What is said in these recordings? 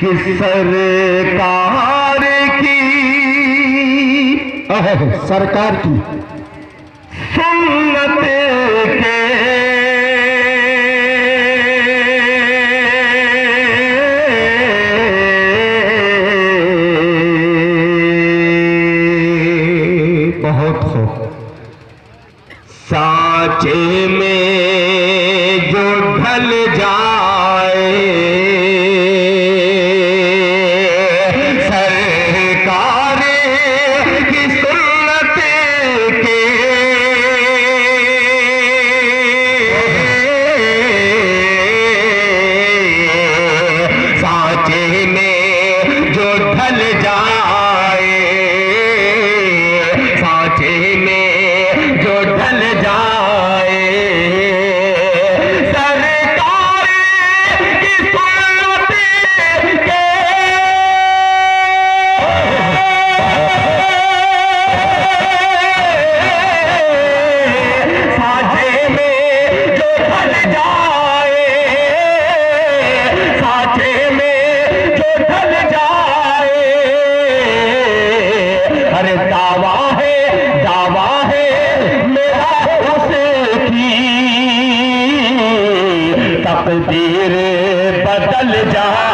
کہ سرکار کی؟ سرکار کی۔ سنت کے۔ بہت خوب۔ سانچے میں جو ڈھل جائے دعویٰ ہے دعویٰ ہے، میرا اس کی تقدیر بدل جائے۔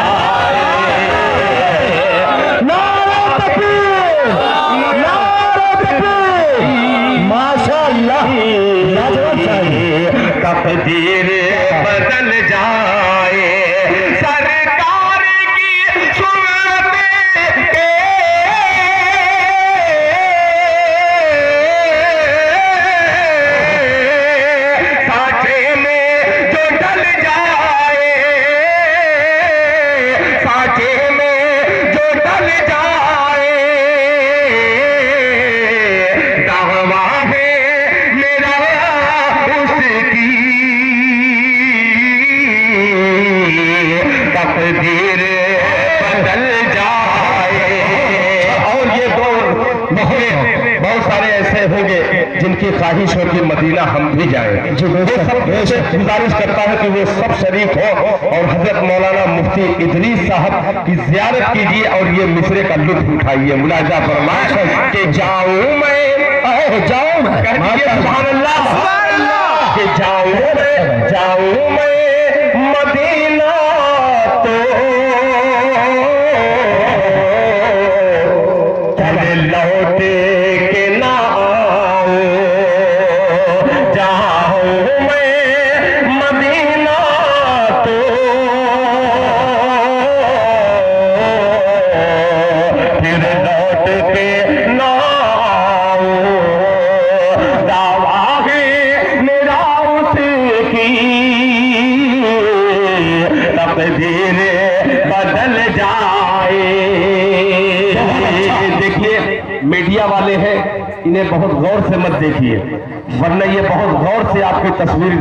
ماشاء اللہ تقدیر بدل جائے۔ کی خواہش ہو کہ مدینہ ہم بھی جائیں۔ جو سب سے گزارش کرتا ہے کہ وہ سب شریک ہو اور حضرت مولانا مفتی ادریس صاحب کی زیارت کیجیے اور یہ مصرے کا لطف اٹھائیے۔ ملاحظہ فرمائے کہ جاؤں میں جاؤں میں۔ سبحان اللہ۔ کہ جاؤں میں جاؤں میں تقدیر بدل جائے۔ دیکھیے میڈیا والے ہیں انہیں بہت غور سے مت دیکھیے ورنہ یہ بہت غور سے آپ کی تصویر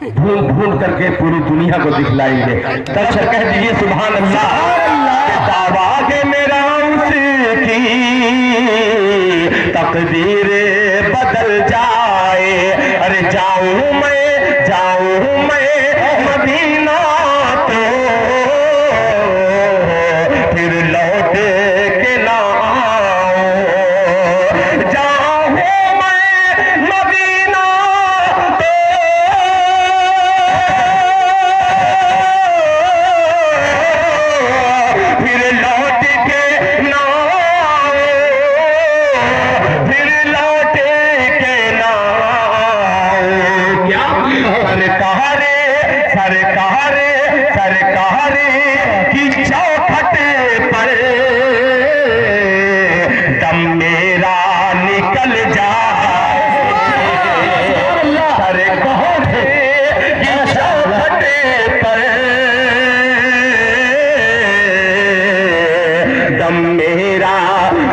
ڈھونڈ ڈھونڈ کر کے پوری دنیا کو دکھلائیں گے۔ تب کہہ دیجیے سبحان اللہ دعویٰ میرا اس کی تقدیر۔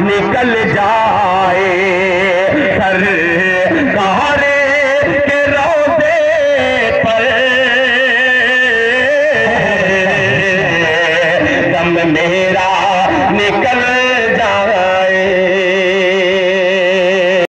نکل جا